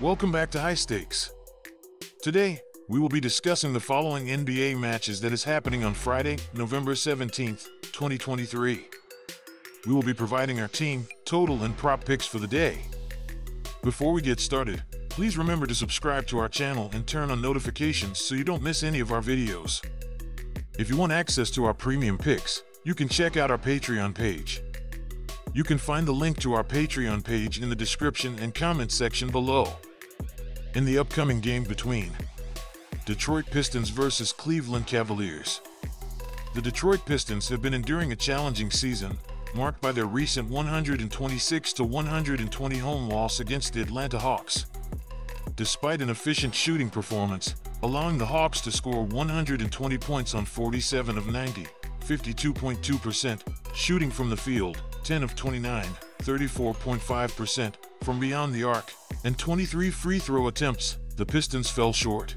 Welcome back to High Stakes. Today, we will be discussing the following NBA matches that is happening on Friday, November 17th, 2023. We will be providing our team, total, and prop picks for the day. Before we get started, please remember to subscribe to our channel and turn on notifications so you don't miss any of our videos. If you want access to our premium picks, you can check out our Patreon page. You can find the link to our Patreon page in the description and comment section below. In the upcoming game between Detroit Pistons versus Cleveland Cavaliers. The Detroit Pistons have been enduring a challenging season, marked by their recent 126 120 home loss against the Atlanta Hawks. Despite an efficient shooting performance, allowing the Hawks to score 120 points on 47 of 90, 52.2%, shooting from the field, 10 of 29, 34.5% from beyond the arc, and 23 free throw attempts, the Pistons fell short.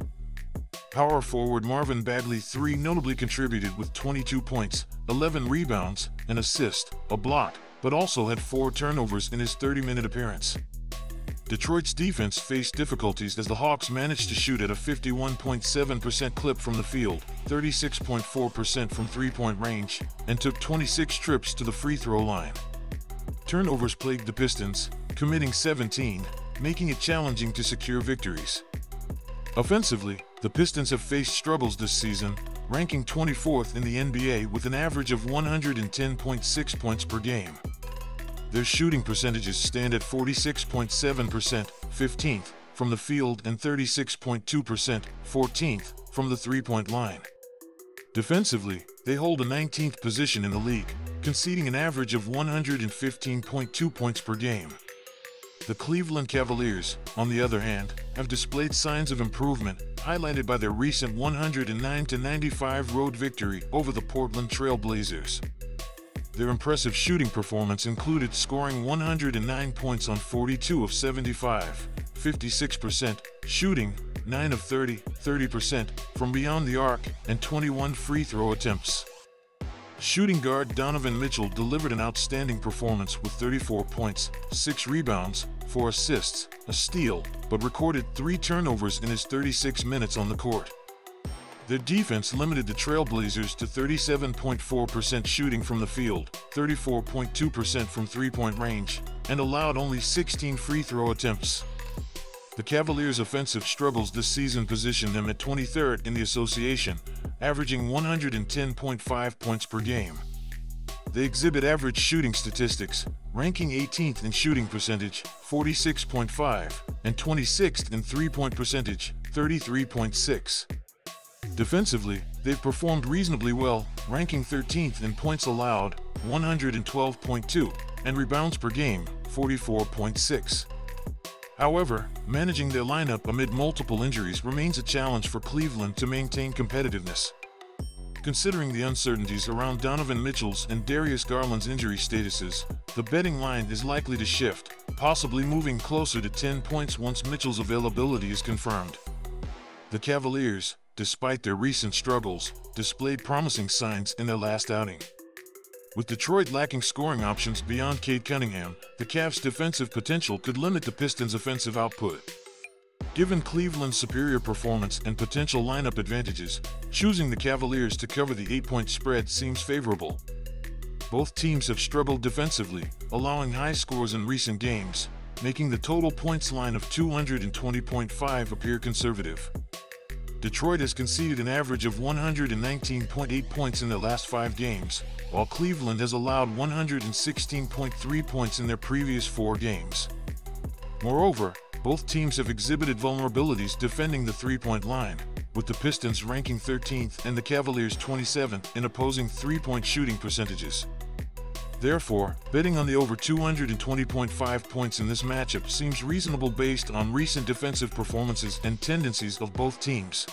Power forward Marvin Bagley III notably contributed with 22 points, 11 rebounds, an assist, a block, but also had four turnovers in his 30-minute appearance. Detroit's defense faced difficulties as the Hawks managed to shoot at a 51.7% clip from the field, 36.4% from three-point range, and took 26 trips to the free throw line. Turnovers plagued the Pistons, committing 17, making it challenging to secure victories. Offensively, the Pistons have faced struggles this season, ranking 24th in the NBA with an average of 110.6 points per game. Their shooting percentages stand at 46.7%, 15th from the field and 36.2%, 14th from the three-point line. Defensively, they hold a 19th position in the league, conceding an average of 115.2 points per game. The Cleveland Cavaliers, on the other hand, have displayed signs of improvement, highlighted by their recent 109-95 road victory over the Portland Trail Blazers. Their impressive shooting performance included scoring 109 points on 42 of 75, 56%, shooting 9 of 30, 30% from beyond the arc, and 21 free throw attempts. Shooting guard Donovan Mitchell delivered an outstanding performance with 34 points, 6 rebounds, 4 assists, a steal, but recorded 3 turnovers in his 36 minutes on the court. Their defense limited the Trailblazers to 37.4% shooting from the field, 34.2% from three-point range, and allowed only 16 free throw attempts. The Cavaliers' offensive struggles this season positioned them at 23rd in the association, averaging 110.5 points per game. They exhibit average shooting statistics, ranking 18th in shooting percentage, 46.5, and 26th in three-point percentage, 33.6. Defensively, they've performed reasonably well, ranking 13th in points allowed, 112.2, and rebounds per game, 44.6. However, managing their lineup amid multiple injuries remains a challenge for Cleveland to maintain competitiveness. Considering the uncertainties around Donovan Mitchell's and Darius Garland's injury statuses, the betting line is likely to shift, possibly moving closer to 10 points once Mitchell's availability is confirmed. The Cavaliers, despite their recent struggles, displayed promising signs in their last outing. With Detroit lacking scoring options beyond Cade Cunningham, the Cavs' defensive potential could limit the Pistons' offensive output. Given Cleveland's superior performance and potential lineup advantages, choosing the Cavaliers to cover the 8-point spread seems favorable. Both teams have struggled defensively, allowing high scores in recent games, making the total points line of 220.5 appear conservative. Detroit has conceded an average of 119.8 points in their last five games, while Cleveland has allowed 116.3 points in their previous four games. Moreover, both teams have exhibited vulnerabilities defending the three-point line, with the Pistons ranking 13th and the Cavaliers 27th in opposing three-point shooting percentages. Therefore, betting on the over 220.5 points in this matchup seems reasonable based on recent defensive performances and tendencies of both teams.